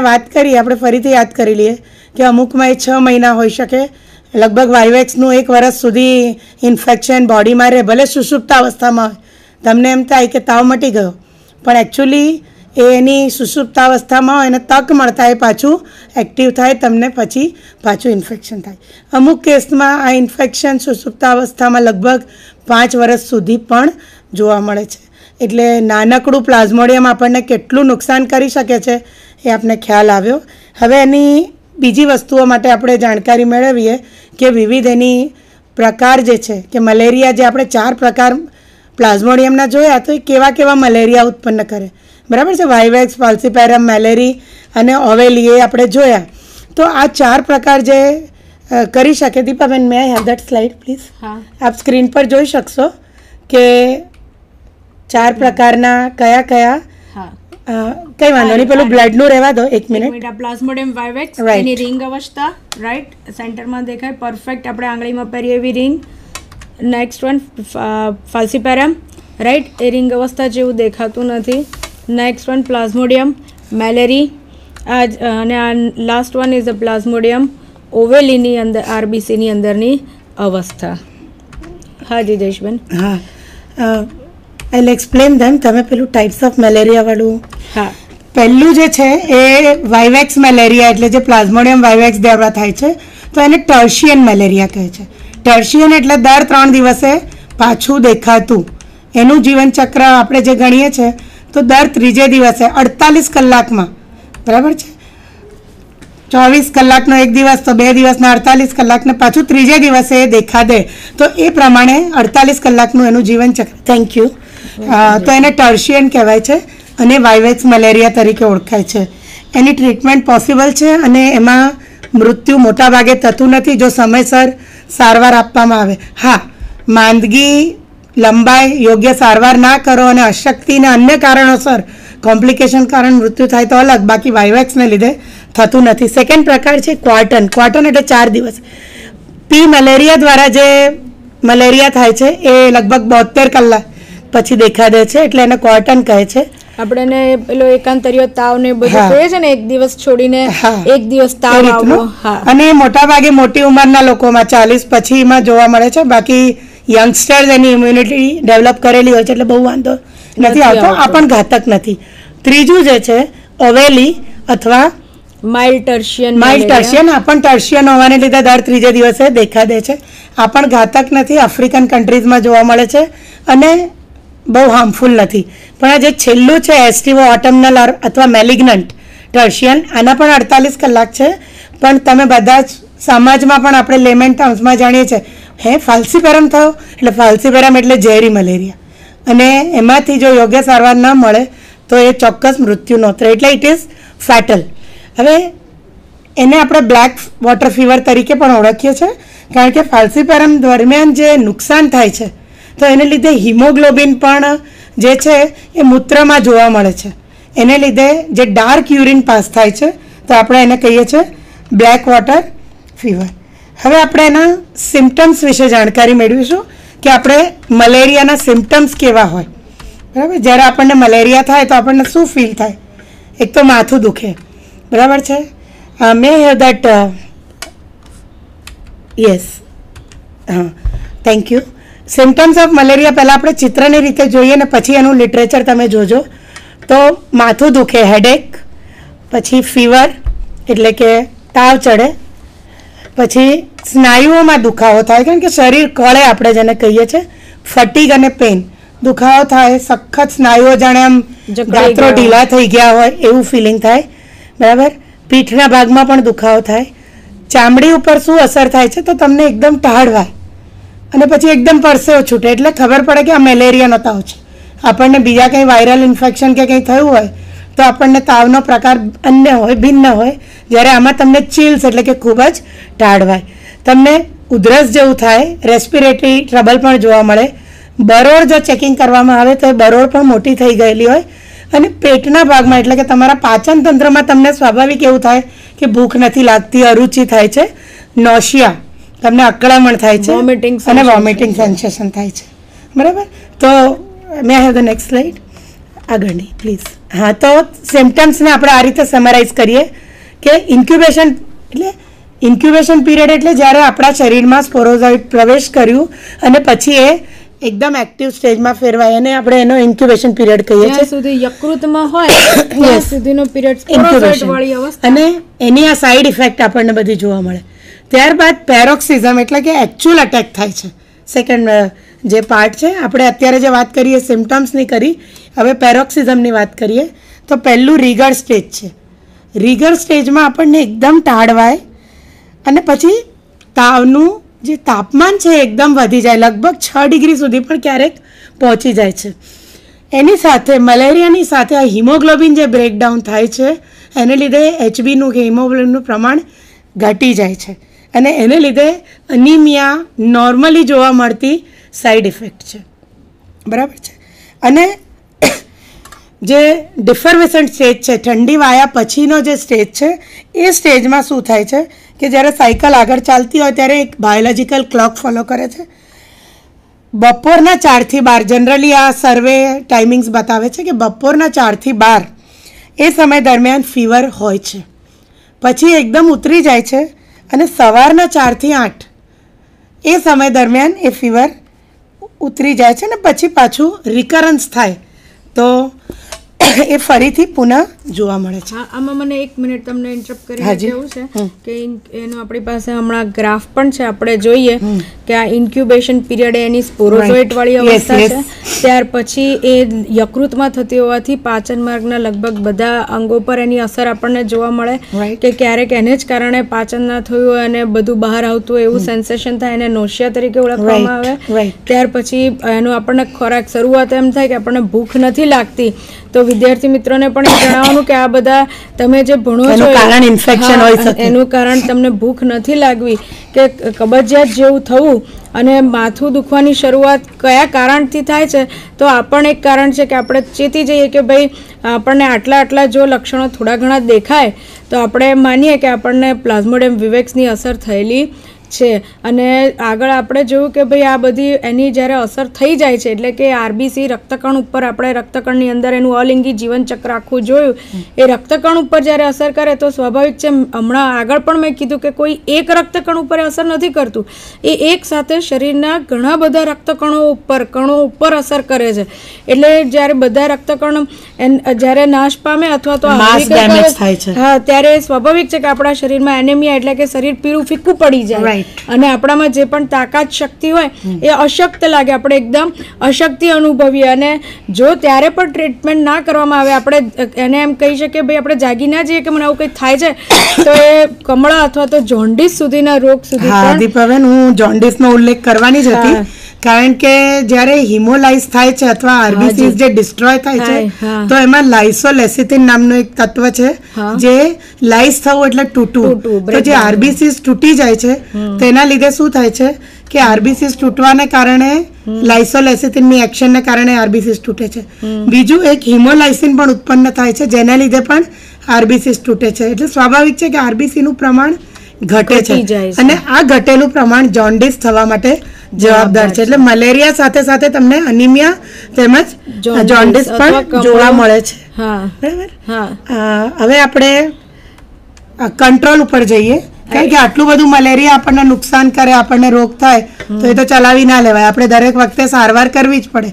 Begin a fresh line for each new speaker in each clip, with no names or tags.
વાત કરી આપણે ફરીથી યાદ કરી લઈએ કે અમુકમાં એ છ મહિના હોઈ શકે. લગભગ વાયવેક્સનું એક વર્ષ સુધી ઇન્ફેક્શન બોડીમાં રહે, ભલે સુસુપ્તા અવસ્થામાં હોય. તમને એમ થાય કે તાવ મટી ગયો. પણ એકચ્યુઅલી એ એની સુસુપ્તા અવસ્થામાં હોય એને તક મળતા એ પાછું એક્ટિવ થાય, તમને પછી પાછું ઇન્ફેક્શન થાય. અમુક કેસમાં આ ઇન્ફેક્શન સુસુપ્તા અવસ્થામાં લગભગ પાંચ વર્ષ સુધી પણ જોવા મળે છે. એટલે નાનકડું પ્લાઝ્મોડિયમ આપણને કેટલું નુકસાન કરી શકે છે? એ આપને ખ્યાલ આવ્યો. હવે એની બીજી વસ્તુઓ માટે આપણે જાણકારી મેળવીએ કે વિવિધ એની પ્રકાર જે છે કે મલેરિયા જે આપણે ચાર પ્રકાર પ્લાઝ્મોડિયમના જોયા તો એ કેવા કેવા મલેરિયા ઉત્પન્ન કરે. બરાબર છે? વાઇવેક્સ પાલ્સીપેરમ મેલેરી અને ઓવેલી એ આપણે જોયા. તો આ ચાર પ્રકાર જે કરી શકે Dipaben may have that slide please આપ સ્ક્રીન પર જોઈ શકશો કે ચાર પ્રકારના કયા કયા કંઈ વાંધો નહીં પેલું બ્લડનું રહેવા દો એક મિનિટ
આ પ્લાઝ્મોડિયમ વાઇવેક્સ. એની રિંગ અવસ્થા રાઈટ સેન્ટરમાં દેખાય પરફેક્ટ આપણે આંગળીમાં પહેરીએ એવી ring next one falciparum right એ રિંગ અવસ્થા જેવું દેખાતું નથી. નેક્સ્ટ વન પ્લાઝ્મોડિયમ મેલેરી આ અને આ last one is a plasmodium ઓવેલીની અંદર આરબીસીની અંદરની અવસ્થા. હા જી જયેશબેન
હા આઈ એક્સપ્લેન ધેમ તમે પેલું ટાઈપ્સ ઓફ મેલેરિયાવાળું
હા.
પહેલું જે છે એ વાઇવેક્સ મેલેરિયા એટલે જે પ્લાઝ્મોડિયમ વાઇવેક્સ દ્વારા થાય છે તો એને ટર્શિયન મેલેરિયા કહે છે. ટર્શિયન એટલે દર ત્રણ દિવસે પાછું દેખાતું. એનું જીવનચક્ર આપણે જે ગણીએ છીએ તો દર ત્રીજે દિવસે અડતાલીસ કલાકમાં. બરાબર છે? ચોવીસ કલાકનો એક દિવસ તો બે દિવસના અડતાલીસ કલાકને પાછું ત્રીજે દિવસે એ દેખા દે. તો એ પ્રમાણે અડતાલીસ કલાકનું એનું જીવનચક્ર. થેન્ક યુ તો એને ટર્શિયન કહેવાય છે અને વાયવેક્સ મલેરિયા તરીકે ઓળખાય છે. એની ટ્રીટમેન્ટ પોસિબલ છે અને એમાં મૃત્યુ મોટાભાગે થતું નથી જો સમયસર સારવાર આપવામાં આવે. હા, માંદગી લંબાઈ યોગ્ય સારવાર ના કરો અને અશક્તિ અને અન્ય કારણોસર કોમ્પ્લિકેશન કારણ મૃત્યુ થાય તો અલગ, બાકી વાયવેક્સને લીધે થતું નથી. સેકન્ડ પ્રકાર છે ક્વાર્ટન. ક્વાર્ટન એટલે ચાર દિવસ. પી મલેરિયા દ્વારા જે મલેરિયા થાય છે એ લગભગ બોતેર કલાક પછી દેખા દે છે એટલે એને કોટન કહે છે.
આપણે પેલો એકાંતરિયો તાવ ને બધું કહે છે ને એક દિવસ છોડીને એક દિવસ તાવ આવવો.
અને મોટા ભાગે મોટી ઉંમરના લોકોમાં ચાલીસ પછીમાં જોવા મળે છે. બાકી યંગસ્ટર્સ એની ઇમ્યુનિટી ડેવલપ કરેલી હોય છે એટલે બહુ વાંધો નથી
નથી
આવતો. આ પણ ઘાતક નથી. ત્રીજું જે છે ઓવેલી અથવા
માઇલ્ડ ટર્શિયન
માઇલ્ડ ટર્શિયન આ પણ ટર્શિયન હોવાને લીધે દર ત્રીજે દિવસે દેખા દે છે. આ પણ ઘાતક નથી. આફ્રિકન કન્ટ્રીઝમાં જોવા મળે છે. અને બહુ હાર્મફુલ નથી. પણ આ જે છેલ્લું છે એસ્ટિવો ઓટમનલ અથવા મેલિગ્નન્ટ ટર્શિયન આના પણ અડતાલીસ કલાક છે. પણ તમે બધા જ સમાજમાં પણ આપણે લેમેન ટર્મ્સમાં જાણીએ છીએ. હે ફાલ્સીપેરમ થયો? એટલે ફાલ્સીપેરમ એટલે ઝેરી મલેરિયા. અને એમાંથી જો યોગ્ય સારવાર ન મળે, તો એ ચોક્કસ મૃત્યુ નોતરે એટલે ઇટ ઇઝ ફેટલ હવે એને આપણે બ્લેક વોટર ફીવર તરીકે પણ ઓળખીએ છીએ. કારણ કે ફાલ્સીપેરમ દરમિયાન જે નુકસાન થાય છે તો એને લીધે હિમોગ્લોબિન પણ જે છે એ મૂત્રમાં જોવા મળે છે. એને લીધે જે ડાર્ક યુરિન પાસ થાય છે, તો આપણે એને કહીએ છીએ બ્લેક વોટર ફીવર. હવે આપણે એના સિમ્ટમ્સ વિશે જાણકારી મેળવીશું કે આપણે મલેરિયાના સિમ્ટમ્સ કેવા હોય. બરાબર? જ્યારે આપણને મલેરિયા થાય તો આપણને શું ફીલ થાય? એક તો માથું દુખે. બરાબર છે? મે હેવ દેટ યસ હા. Thank you symptoms of malaria પહેલાં આપણે ચિત્રની રીતે જોઈએ ને પછી એનું લિટરેચર તમે જોજો. તો માથું દુખે હેડેક પછી ફીવર એટલે કે તાવ ચડે. પછી સ્નાયુઓમાં દુખાવો થાય કારણ કે શરીર કળે આપણે જેને કહીએ છીએ ફટીગ અને પેન દુખાવો થાય સખત સ્નાયુઓ જાણે આમ ગાત્રો ઢીલા થઈ ગયા હોય એવું ફિલિંગ થાય. બરાબર? પીઠના ભાગમાં પણ દુખાવો થાય. ચામડી ઉપર શું અસર થાય છે તો તમને એકદમ ટાળવાય. અને પછી એકદમ પરસેવો છૂટે. એટલે ખબર પડે કે આ મેલેરિયાનો તાવ છે આપણને બીજા કંઈ વાયરલ ઇન્ફેક્શન કે કંઈ થયું હોય, તો આપણને તાવનો પ્રકાર અન્ય હોય, ભિન્ન હોય, જ્યારે આમાં તમને ચિલ્સ એટલે કે ખૂબ જ ટાળવાય તમને ઉધરસ જેવું થાય રેસ્પિરેટરી ટ્રબલ પણ જોવા મળે. બરોળ જો ચેકિંગ કરવામાં આવે તો એ બરોળ પણ મોટી થઈ ગયેલી હોય. અને પેટના ભાગમાં એટલે કે તમારા પાચન તંત્રમાં તમને સ્વાભાવિક એવું થાય કે ભૂખ નથી લાગતી, અરુચિ થાય છે નોશિયા તમને અકળામણ થાય છે અને વોમિટિંગ સેન્સેશન થાય છે. બરાબર? તો may have the next slide આગળની પ્લીઝ હા તો સિમ્ટમ્સને આપણે આ રીતે સમરાઇઝ કરીએ કે ઇન્ક્યુબેશન એટલે ઇન્ક્યુબેશન પીરિયડ એટલે જ્યારે આપણા શરીરમાં સ્પોરોઝોઇડ પ્રવેશ કર્યું અને પછી એ એકદમ એક્ટિવ સ્ટેજમાં ફેરવાય અને આપણે એનો ઇન્ક્યુબેશન પીરિયડ કહીએ છીએ.
સુધી યકૃતમાં હોય ત્યાં સુધીનો પીરિયડ
ઇન્ક્યુબેશન
વાળી અવસ્થા.
અને એની આ સાઈડ ઇફેક્ટ આપણને બધી જોવા મળે. ત્યારબાદ પેરોક્સિઝમ એટલે કે એકચ્યુઅલ અટેક થાય છે. સેકન્ડ જે પાર્ટ છે, આપણે અત્યારે જે વાત કરીએ સિમ્ટમ્સની કરી, હવે પેરોક્સિઝમની વાત કરીએ, તો પહેલું રીગર સ્ટેજ છે. રીગર સ્ટેજમાં આપણને એકદમ ટાળવાય અને પછી તાવનું જે તાપમાન છે એકદમ વધી જાય, લગભગ છ ડિગ્રી સુધી પણ ક્યારેક પહોંચી જાય છે. એની સાથે, મલેરિયાની સાથે આ હિમોગ્લોબિન જે બ્રેકડાઉન થાય છે, એને લીધે એચબીનું કે હિમોગ્લોબિનનું પ્રમાણ ઘટી જાય છે. અને એને લીધે અનિમિયા નોર્મલી જોવા મળતી સાઈડ ઇફેક્ટ છે. બરાબર છે? અને જે ડિફર્વેસન્ટ સ્ટેજ છે, ઠંડી વાયા પછીનો જે સ્ટેજ છે, એ સ્ટેજમાં શું થાય છે કે જ્યારે સાયકલ આગળ ચાલતી હોય ત્યારે એક બાયોલોજિકલ ક્લોક ફોલો કરે છે. બપોરના ચારથી બાર જનરલી આ સર્વે ટાઈમિંગ્સ બતાવે છે કે બપોરના ચારથી બાર એ સમય દરમિયાન ફીવર હોય છે. પછી એકદમ ઉતરી જાય છે અને સવારના ચારથી આઠ. એ સમય દરમિયાન એ ફીવર ઉતરી જાય છે ને પછી પાછું રિકરન્સ થાય. તો એ ફરીથી પુનઃ જોવા મળે છે.
આમાં મને એક મિનિટ તમને ઇન્ટરપ્ટ
કરી.
કેવું છે કે એનો આપણી પાસે હમણાં ગ્રાફ પણ છે. આપણે જોઈએ કે આ ઇન્ક્યુબેશન પીરિયડ એની સ્પોરોઝોઇટ વાળી અવસ્થા છે. ત્યાર પછી એ યકૃતમાં થતી હોવાથી પાચન માર્ગના લગભગ બધા અંગો પર એની અસર આપણને જોવા મળે કે ક્યારેક એને જ કારણે પાચન ના થયું હોય અને બધું બહાર આવતું હોય એવું સેન્સેશન થાય એને નોશિયા તરીકે ઓળખવામાં આવે. ત્યાર પછી એનું આપણને ખોરાક શરૂઆત એમ થાય કે આપણને ભૂખ નથી લાગતી. તો વિદ્યાર્થી મિત્રોને પણ એ જણાવવાનું કે આ બધા તમે જે ભણો છો
એનું કારણ
ઇન્ફેક્શન
હોય શકે.
એનું કારણ તમને ભૂખ નથી લાગવી કે કબજિયાત જેવું થવું અને માથું દુખવાની શરૂઆત કયા કારણથી થાય છે તો આ પણ એક કારણ છે કે આપણે ચેતી જઈએ કે ભાઈ આપણને આટલા આટલા જો લક્ષણો થોડા ઘણા દેખાય તો આપણે માનીએ કે આપણને પ્લાઝ્મોડિયમ વિવેક્સની અસર થયેલી છે અને આગળ આપણે જોયું કે ભાઈ આ બધી એની જ્યારે અસર થઈ જાય છે એટલે કે આરબીસી રક્તકણ ઉપર આપણે રક્તકણની અંદર એનું અલિંગી જીવનચક્ર આખું જોયું એ રક્તકણ ઉપર જ્યારે અસર કરે તો સ્વાભાવિક છે હમણાં આગળ પણ મેં કીધું કે કોઈ એક રક્તકણ ઉપર અસર નથી કરતું એ એક સાથે શરીરના ઘણા બધા રક્તકણો ઉપર કણો ઉપર અસર કરે છે એટલે જ્યારે બધા રક્તકણ જ્યારે નાશ પામે અથવા તો. હા ત્યારે સ્વાભાવિક છે કે આપણા શરીરમાં એનેમિયા એટલે કે શરીર પીળું ફીકું પડી જાય. અને આપણામાં જે પણ તાકાત શક્તિ હોય એ અશક્ત લાગે. આપણે એકદમ અશક્તિ અનુભવીએ. અને જો ત્યારે પણ ટ્રીટમેન્ટ ના કરવામાં આવે આપણે એને એમ કહી શકીએ ભાઈ આપણે જાગી ના જઈએ કે મને આવું કંઈ થાય છે? તો એ કમળા અથવા તો જોન્ડિસ સુધીના રોગ સુધી
દીપાબેન હું જોન્ડિસનો ઉલ્લેખ કરવાની જ હતી. કારણ કે જ્યારે હિમોલાઇઝ થાય છે અથવા આરબીસીસ જે. ડિસ્ટ્રોય થાય છે તો એમાં લાઇસોલેસિથિન નામનું એક તત્વ છે જે લાઇસ થવું એટલે તૂટવું. તો જે. આરબીસીસ તૂટી જાય છે તેના લીધે શું થાય છે કે આરબીસીસ તૂટવાને કારણે લાઇસોલેસિથિનની એક્શનને કારણે આરબીસીસ તૂટે છે. બીજું એક હિમોલાઇસિન પણ ઉત્પન્ન થાય છે જેના લીધે પણ આરબીસીસ તૂટે છે. એટલે સ્વાભાવિક છે કે આરબીસી નું પ્રમાણ ઘટે છે.
છે.
અને આ ઘટેલું પ્રમાણ જોન્ડિસ થવા માટે જવાબદાર છે. એટલે મલેરિયા સાથે સાથે તમને અનિમિયા તેમજ જોન્ડિસ પણ જોવા મળે છે. બરાબર? હવે આપણે કંટ્રોલ ઉપર જઈએ. કારણ કે આટલું બધું મલેરિયા આપણને નુકસાન કરે આપણને રોગ થાય તો એ તો ચલાવી ના લેવાય. આપણે દરેક વખતે સારવાર કરવી જ પડે.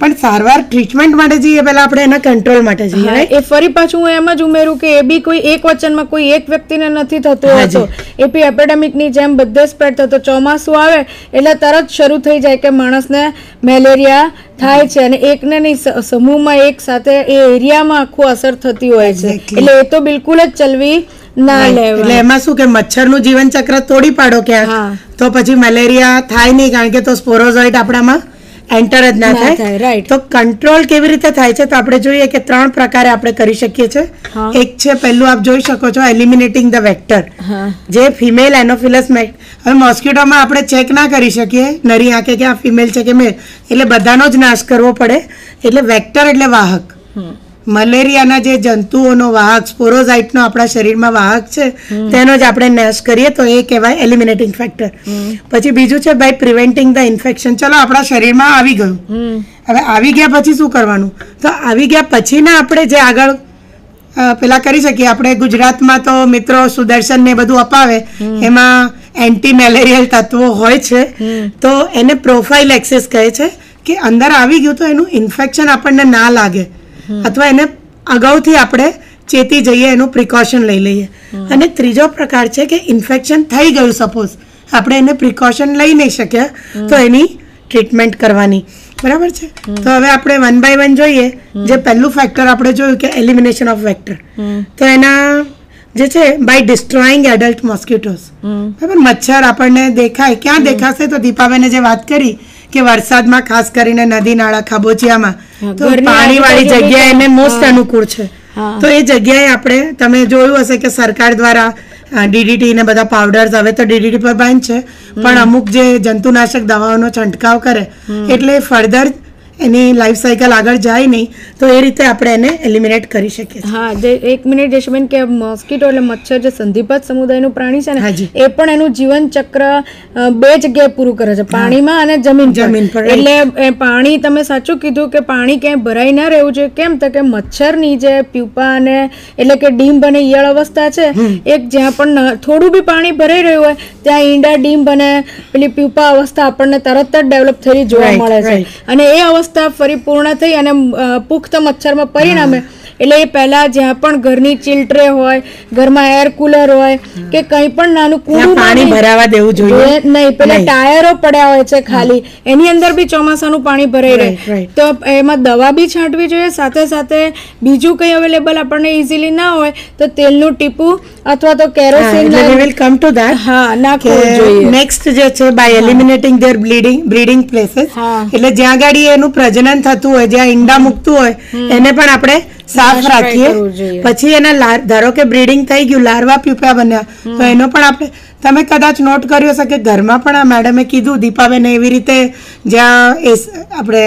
પણ સારવાર ટ્રીટમેન્ટ માટે જઈએ પહેલા આપણે એના કંટ્રોલ માટે જઈએ
એ ફરી પાછું હું એમ જ ઉમેરું કે એ બી કોઈ એક વચનમાં કોઈ એક વ્યક્તિને નથી થતો. હતો. એ બી એપેડેમિકની જેમ બધે સ્પ્રેડ થતો ચોમાસું આવે એટલે તરત શરૂ થઈ જાય કે માણસને મેલેરિયા થાય છે. અને એકને નહીં સમૂહમાં એક સાથે એ એરિયામાં આખું અસર થતી હોય છે. એટલે એ તો બિલકુલ જ ચલવી ના
એટલે એમાં શું કે મચ્છરનું જીવનચક્ર તોડી પાડો
ક્યાં
તો પછી મેલેરિયા થાય નહીં કારણ કે તો સ્પોરોઝોઇટ આપણામાં એન્ટર જ ના
ના થાય, રાઈટ
તો કંટ્રોલ કેવી રીતે થાય છે તો આપણે જોઈએ કે ત્રણ પ્રકારે આપણે કરી શકીએ છીએ. એક છે પહેલું આપ જોઈ શકો છો એલિમિનેટિંગ ધ વેક્ટર જે ફિમેલ એનોફિલસ હવે મોસ્કિટોમાં આપણે ચેક ના કરી શકીએ નરી આંખે કે આ ફિમેલ છે કે મેલ એટલે બધાનો જ નાશ કરવો પડે. એટલે વેક્ટર એટલે વાહક. મલેરિયાના જે જંતુઓનો વાહક સ્પોરોઝાઇટનો આપણા શરીરમાં વાહક છે તેનો જ આપણે નાશ કરીએ તો એ કહેવાય એલિમિનેટિંગ ફેક્ટર પછી બીજું છે ભાઈ પ્રિવેન્ટિંગ ધ ઇન્ફેક્શન ચલો આપણા શરીરમાં આવી ગયું. હવે આવી ગયા પછી શું કરવાનું? તો આવી ગયા પછીના આપણે જે આગળ પેલા કરી શકીએ. આપણે ગુજરાતમાં તો મિત્રો સુદર્શન ને બધું અપાવે. એમાં એન્ટી મેલેરિયલ તત્વો હોય છે. તો એને પ્રોફાઇલ એક્સેસ કહે છે કે અંદર આવી ગયું તો એનું ઇન્ફેક્શન આપણને ના લાગે. અથવા એને અગાઉથી આપણે ચેતી જઈએ એનું પ્રિકોશન લઈ લઈએ. અને ત્રીજો પ્રકાર છે કે ઇન્ફેક્શન થઈ ગયું સપોઝ આપણે એને પ્રિકોશન લઈ નહીં શક્યા તો એની ટ્રીટમેન્ટ કરવાની. બરાબર છે? તો હવે આપણે વન બાય વન જોઈએ જે પહેલું ફેક્ટર આપણે જોયું કે એલિમિનેશન ઓફ વેક્ટર તો એના જે છે બાય ડિસ્ટ્રોઈંગ એડલ્ટ મોસ્કિટોઝ બરાબર? મચ્છર આપણને દેખાય. ક્યાં દેખાશે? તો દીપાબેને જે વાત કરી કે વરસાદમાં ખાસ કરીને નદી નાળા ખાબોચિયામાં તો પાણીવાળી જગ્યા એને. મોસ્ટ અનુકૂળ છે. તો એ જગ્યાએ આપણે તમે જોયું હશે કે સરકાર દ્વારા ડીડીટી ને બધા પાવડર્સ હવે તો ડીડીટી પર બેન છે. પણ અમુક જે જંતુનાશક દવાઓનો છંટકાવ કરે એટલે ફર્ધર એની લાઈફ સાયકલ આગળ જાય નહીં તો એ રીતે આપણે એને એલિમિનેટ કરી શકીએ
હા જે એક મિનિટ જશબેન કે મોસ્કીટો એટલે મચ્છર જે સંધિપાત સમુદાયનું પ્રાણી છે ને એ પણ એનું જીવન ચક્ર બે જગ્યાએ પૂરું કરે છે પાણીમાં અને જમીન
જમીન પર,
એટલે પાણી તમે સાચું કીધું કે પાણી ક્યાંય ભરાઈ ના રહેવું જોઈએ. કેમ તો કે મચ્છરની જે પ્યુપા અને એટલે કે ડીમ બને ઈયળ અવસ્થા છે એક જ્યાં પણ થોડું બી પાણી ભરાઈ રહ્યું હોય ત્યાં ઈંડા ડીમ બને પેલી પ્યુપા અવસ્થા આપણને તરત જ ડેવલપ થયેલી જોવા મળે છે. અને એ અવસ્થા ફરી પૂર્ણ થઈ અને પુખ્ત મચ્છરમાં પરિણામે. એટલે એ પહેલા જ્યાં પણ ઘરની ચિલ્ટ્રે હોય ઘરમાં એર કુલર હોય કે કંઈ પણ નાનું
ત્યાં પાણી ભરાવા દેવું જોઈએ.
નહીં પેલા ટાયરો પડ્યા હોય છે ખાલી. એની અંદર બી ચોમાસાનું પાણી ભરાઈ રહે. તો એમાં દવા બી છાંટવી જોઈએ સાથે સાથે બીજું કંઈ અવેલેબલ આપણને ઇઝીલી ના હોય તો તેલનું ટીપું અથવા તો kerosene
will come to that
હા નાખવું જોઈએ.
નેક્સ્ટ જે છે by eliminating their bleeding breeding places એટલે જ્યાં ગાડી એનું પ્રજનન થતું હોય જ્યાં ઈંડા મૂકતું હોય એને પણ આપણે સાફ રાખીએ. પછી એના ધારો કે બ્રીડિંગ થઈ ગયું લાર્વા પ્યુપા બન્યા તો એનો પણ આપણે તમે કદાચ નોટ કર્યો હશે કે ઘરમાં પણ આ મેડમે કીધું દીપાબેને એવી રીતે જ્યાં એ આપણે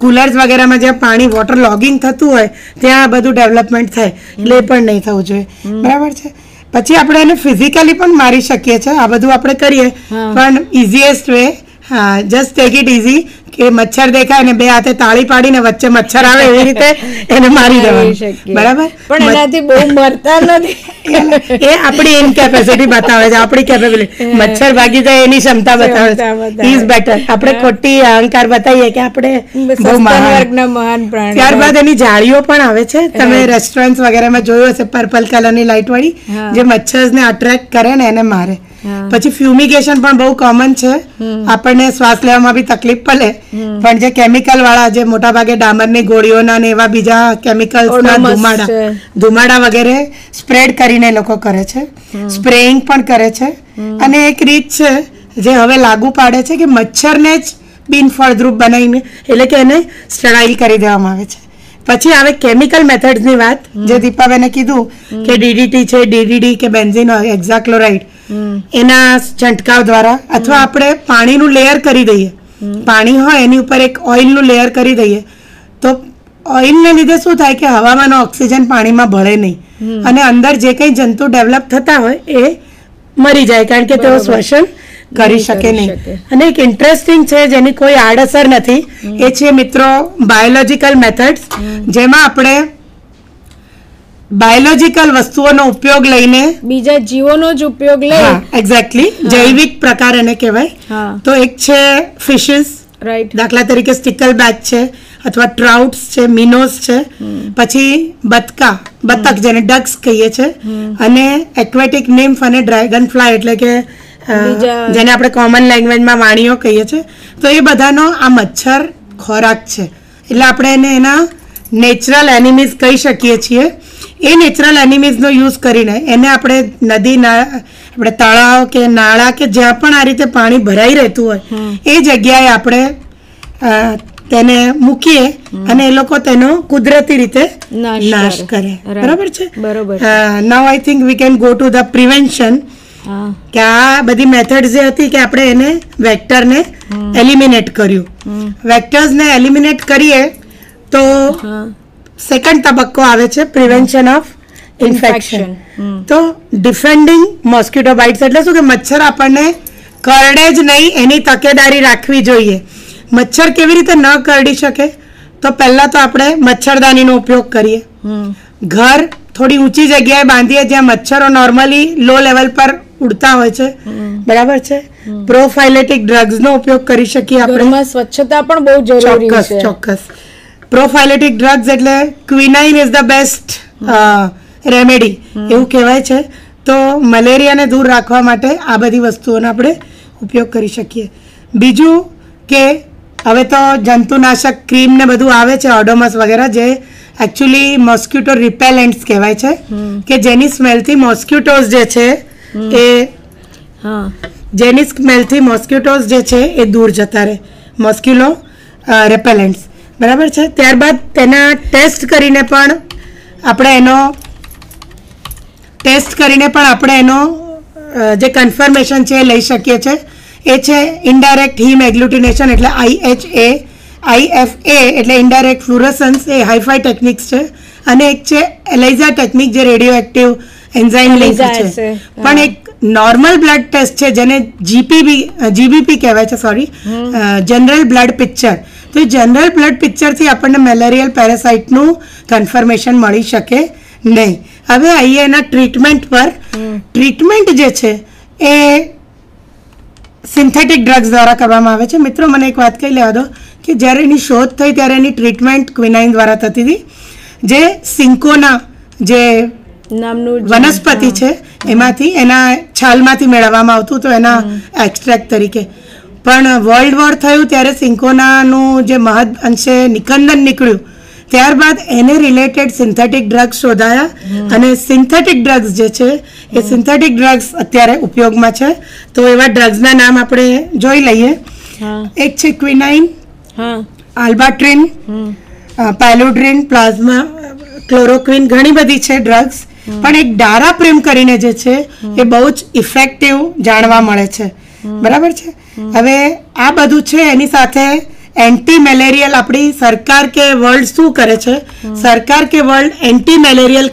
કુલર્સ વગેરેમાં જ્યાં પાણી વોટર લોગિંગ થતું હોય ત્યાં આ બધું ડેવલપમેન્ટ થાય. એટલે પણ નહીં થવું જોઈએ. બરાબર છે? પછી આપણે એને ફિઝિકલી પણ મારી શકીએ છીએ આ બધું આપણે કરીએ. પણ ઇઝીએસ્ટ વે હા જસ્ટ ટેક ઇટ ઇઝી કે મચ્છર દેખાય ને બે હાથે તાળી પાડીને વચ્ચે મચ્છર આવે એવી રીતે એને મારી દેવાનું. બરાબર?
પણ એનાથી બહુ મરતા નથી.
એ આપણી ઇનકેપેસિટી બતાવે છે આપણી કેપેબિલિટી મચ્છર ભાગી જાય એની ક્ષમતા બતાવે છે. ઇઝ બેટર આપણે ખોટી અહંકાર બતાવીએ કે આપણે બહુ મહાન.
વર્ગના મહાન પ્રાણી
ત્યારબાદ એની જાળીઓ પણ આવે છે. તમે રેસ્ટોરન્ટ વગેરેમાં જોયું હશે પર્પલ કલરની લાઇટ વાળી જે મચ્છરને અટ્રેક્ટ કરે ને એને મારે. પછી ફ્યુમિગેશન પણ બહુ કોમન છે. આપણને શ્વાસ લેવામાં બી તકલીફ પડે. પણ જે કેમિકલ વાળા જે મોટા ભાગે ડામરની ગોળીઓના ને એવા બીજા
કેમિકલ્સના
ધુમાડા ધુમાડા વગેરે સ્પ્રેડ કરીને લોકો કરે છે. સ્પ્રેઇંગ પણ કરે છે. અને એક રીત છે જે હવે લાગુ પાડે છે કે મચ્છરને જ બિનફળદ્રુપ બનાવીને એટલે કે એને સ્ટરાઇલ કરી દેવામાં આવે છે. પછી આવે કેમિકલ મેથડ્સની વાત જે દીપાબેને કીધું કે ડીડીટી છે ડીડીડી કે બેન્ઝિન એક્ઝાક્લોરાઇડ એના છંટકાવ દ્વારા અથવા આપણે પાણીનું લેયર કરી દઈએ. પાણી હોય એની ઉપર એક ઓઇલનું લેયર કરી દઈએ. તો ઓઇલને લીધે શું થાય કે હવામાંનો ઓક્સિજન પાણીમાં ભળે નહીં. અને અંદર જે કંઈ જંતુ ડેવલપ થતા હોય એ મરી જાય કારણ કે તેઓ શ્વસન કરી શકે નહીં. અને એક ઇન્ટરેસ્ટિંગ છે જેની કોઈ આડઅસર નથી એ છે મિત્રો બાયોલોજીકલ મેથડ્સ જેમાં આપણે બાયોલોજીકલ વસ્તુઓનો ઉપયોગ લઈને
બીજા જીવોનો જ ઉપયોગ લઈ.
એક્ઝેક્ટલી જૈવિક પ્રકાર એને કહેવાય. તો એક છે ફિશિસ
રાઈટ
દાખલા તરીકે સ્ટિકલ બેચ છે અથવા ટ્રાઉટ્સ છે મિનોસ છે. પછી બતકા બતક જેને ડક્સ કહીએ છે. અને એક્વેટિક નિમ્ફ અને ડ્રેગન ફ્લાય એટલે કે જેને આપણે કોમન લેંગ્વેજમાં વાણીઓ કહીએ છીએ તો એ બધાનો આ મચ્છર ખોરાક છે. એટલે આપણે એને એના નેચરલ એનિમીઝ કહી શકીએ છીએ. એ નેચરલ એનિમીઝનો યુઝ કરીને એને આપણે નદી આપણે તળાવ કે નાળા કે જ્યાં પણ આ રીતે પાણી ભરાઈ રહેતું હોય એ જગ્યાએ આપણે તેને મૂકીએ અને એ લોકો તેનો કુદરતી રીતે
નાશ. કરે.
બરાબર છે?
બરોબર
now I think we can go to the prevention કે આ બધી મેથડ જે હતી કે આપણે એને વેક્ટરને એલિમિનેટ કર્યું. વેક્ટર્સને એલિમિનેટ કરીએ તો સેકન્ડ તબક્કો આવે છે પ્રિવેન્શન ઓફ ઇન્ફેક્શન તો ડિફેન્ડિંગ મોસ્કિટો બાઇટ્સ એટલે શું કે મચ્છર આપણને કરડે જ નહીં એની તકેદારી રાખવી જોઈએ. મચ્છર કેવી રીતે ન કરડી શકે? તો પહેલાં તો આપણે મચ્છરદાનીનો ઉપયોગ કરીએ. ઘર થોડી ઊંચી જગ્યાએ બાંધીએ જ્યાં મચ્છરો નોર્મલી લો લેવલ પર ઉડતા હોય છે. બરાબર છે? પ્રોફાઇલેટિક ડ્રગ્સનો ઉપયોગ કરી શકીએ આપણે.
સ્વચ્છતા પણ બહુ જરૂરી
ચોક્કસ ચોક્કસ. પ્રોફાઇલેટિક ડ્રગ્સ એટલે quinine is the best remedy એવું કહેવાય છે. તો મલેરિયાને દૂર રાખવા માટે આ બધી વસ્તુઓનો આપણે ઉપયોગ કરી શકીએ. બીજું કે હવે તો જંતુનાશક ક્રીમ ને બધું આવે છે ઓડોમસ વગેરે જે એકચ્યુઅલી મોસ્ક્યુટો રિપેલેન્ટ્સ કહેવાય છે કે જેની સ્મેલથી મોસ્ક્યુટોઝ જે છે એ
હા.
જેની સ્મેલથી મોસ્ક્યુટોઝ જે છે એ દૂર જતા રહે. મોસ્ક્યુલો રેપેલેન્ટ્સ બરાબર છે? ત્યારબાદ તેના ટેસ્ટ કરીને પણ આપણે એનો ટેસ્ટ કરીને પણ આપણે એનો જે કન્ફર્મેશન છે એ લઈ શકીએ છીએ એ છે ઇન્ડાયરેક્ટ હીમ એગ્લુટિનેશન એટલે આઈએચ એ આઈએફ એ એટલે ઇન્ડાયરેક્ટ ફ્લુરસન્સ એ હાઈફાઈ ટેકનિક્સ છે. અને એક છે એલાઇઝા ટેકનિક જે રેડિયો એક્ટિવ એન્ઝાઇમ લિંક છે. પણ એક નોર્મલ બ્લડ ટેસ્ટ છે જેને જીપીબી જીબીપી કહેવાય છે સોરી જનરલ બ્લડ પિક્ચર તો એ જનરલ બ્લડ પિક્ચરથી આપણને મેલેરિયલ પેરાસાઇટનું કન્ફર્મેશન મળી શકે નહીં. હવે આઈએ એના ટ્રીટમેન્ટ પર. ટ્રીટમેન્ટ જે છે એ સિન્થેટિક ડ્રગ્સ દ્વારા કરવામાં આવે છે. મિત્રો મને એક વાત કહી લેવા દો કે જ્યારે એની શોધ થઈ ત્યારે એની ટ્રીટમેન્ટ ક્વિનાઇન દ્વારા થતી હતી. જે સિંકોના જે
નામનું
વનસ્પતિ છે એમાંથી એના છાલમાંથી મેળવવામાં આવતું તો એના એક્સ્ટ્રેક્ટ તરીકે. પણ વર્લ્ડ વોર થયું ત્યારે સિંકોનાનું જે મહદ અંશે નિકંદન નીકળ્યું. ત્યારબાદ એને રિલેટેડ સિન્થેટિક ડ્રગ્સ શોધાયા અને સિન્થેટિક ડ્રગ્સ જે છે એ સિન્થેટિક ડ્રગ્સ અત્યારે ઉપયોગમાં છે. તો એવા ડ્રગ્સના નામ આપણે જોઈ લઈએ. એક છે ક્વિનાઇન આલ્બાટ્રિન પેલોડ્રિન પ્લાઝમા ક્લોરોક્વિન ઘણી બધી છે ડ્રગ્સ પણ એક ડારા પ્રેમ કરીને જે છે એ બહુ જ ઇફેક્ટિવ જાણવા મળે છે. બરાબર છે? હવે આ બધું છે એની સાથે એન્ટી મેલેરિયલ આપણી સરકાર કે વર્લ્ડ શું કરે છે? સરકાર કે વર્લ્ડ એન્ટી મેલેરિયલ